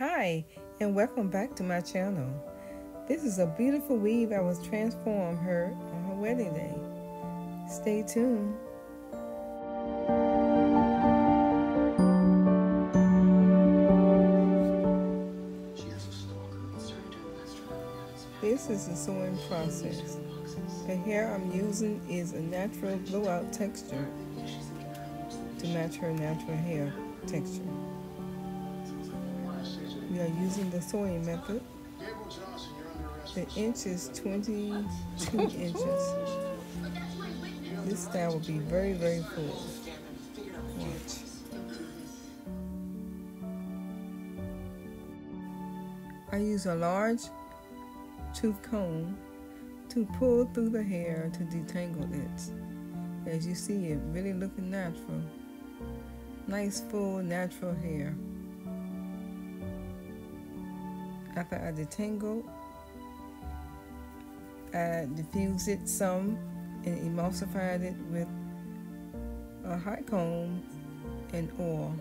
Hi, and welcome back to my channel. This is a beautiful weave I was transform her on her wedding day. Stay tuned. This is the sewing process. The hair I'm using is a natural blowout texture to match her natural hair texture. We are using the sewing method. The inch is 22 inches. This style will be very, very full. Watch. I use a large tooth comb to pull through the hair to detangle it. As you see it really looking natural. Nice full natural hair. After I detangle, I diffused it some and emulsified it with a hot comb and oil.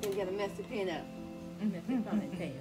But then you gotta mess the pen up. Mess the ponytail.